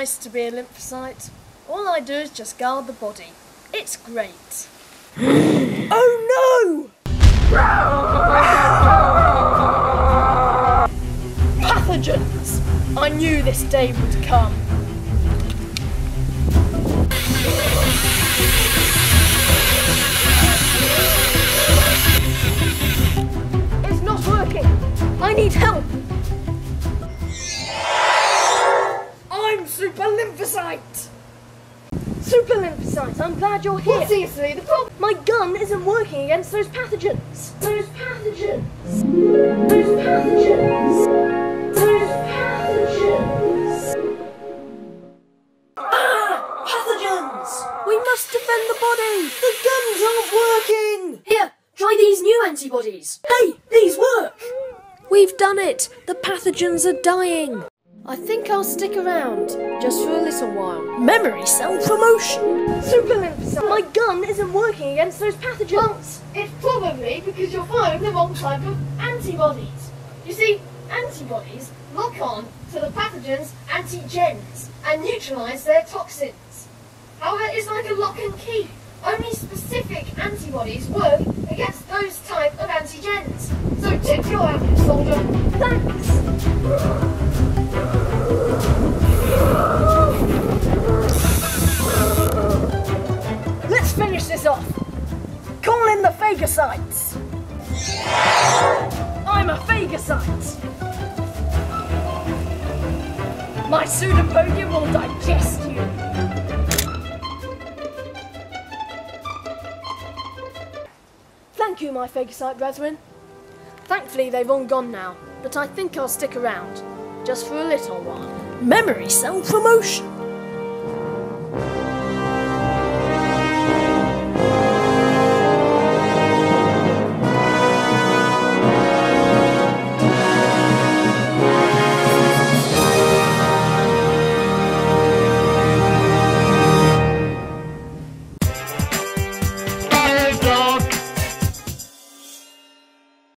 nice to be a lymphocyte. All I do is just guard the body. It's great. Oh no! Pathogens! I knew this day would come. It's not working. I need help. Super lymphocytes, I'm glad you're here. seriously, the problem. My gun isn't working against those pathogens. Those pathogens. Those pathogens. Those pathogens. Ah! Pathogens! We must defend the body! The guns aren't working! Here, try these new antibodies. Hey, these work! We've done it! The pathogens are dying! I think I'll stick around, just for a little while. Memory cell promotion! Super lymphocyte! My gun isn't working against those pathogens! it's probably because you're firing the wrong type of antibodies. You see, antibodies lock on to the pathogens' antigens and neutralise their toxins. However, it's like a lock and key. Only specific antibodies work against those type of antigens. So tip your hat, soldier. Thanks. Phagocytes. I'm a phagocyte. My pseudopodia will digest you. Thank you, my phagocyte brethren. Thankfully, they've all gone now, but I think I'll stick around, just for a little while. Memory cell promotion!